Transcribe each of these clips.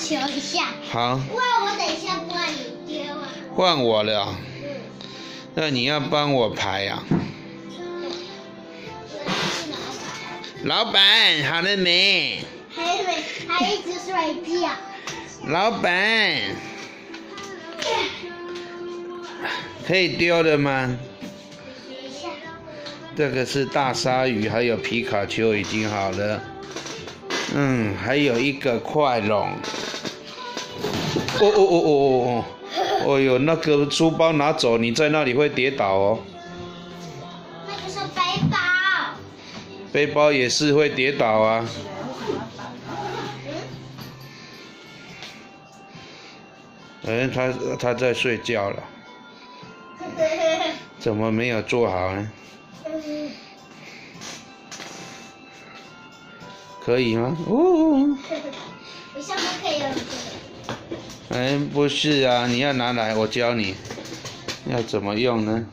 球一下。好，哇，我等一下不让你丢啊。换我了。嗯。那你要帮我排呀、老板，好了没？还没，还一直睡觉。老板，可以丢的吗？这个是大鲨鱼，还有皮卡丘已经好了。嗯，还有一个快龙。哦哦哦哦哦哦！哦哟，那个书包拿走，你在那里会跌倒哦。那个是背包。背包也是会跌倒啊。哎，他他在睡觉了，怎么没有做好呢？可以吗？哦，我下面可以用哎，不是啊，你要拿来，我教你，要怎么用呢？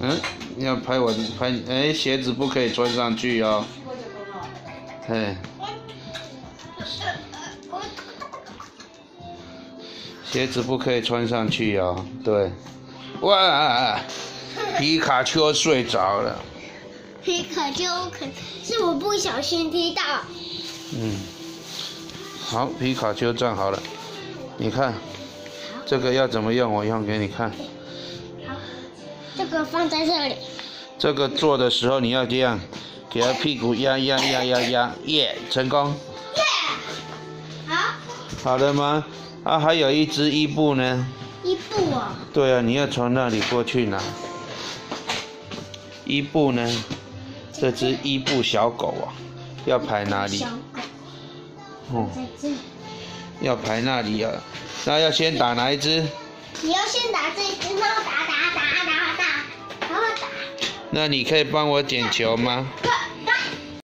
嗯，要拍我拍，哎，鞋子不可以穿上去哦。哎，鞋子不可以穿上去哦。对，哇，皮卡丘睡着了。皮卡丘可是我不小心踢到。嗯，好，皮卡丘站好了，你看，这个要怎么用？我用给你看。好，这个放在这里。这个做的时候你要这样，给它屁股压压压压压，耶，成功。耶！好，好的吗？啊，还有一只伊布呢。伊布哦。对啊，你要从那里过去拿。伊布呢？这只伊布小狗啊，要排哪里小？狗哦。要排那里啊。那要先打哪一只？你要先打这一只，然后打打打打打，然后打。那你可以帮我捡球吗？快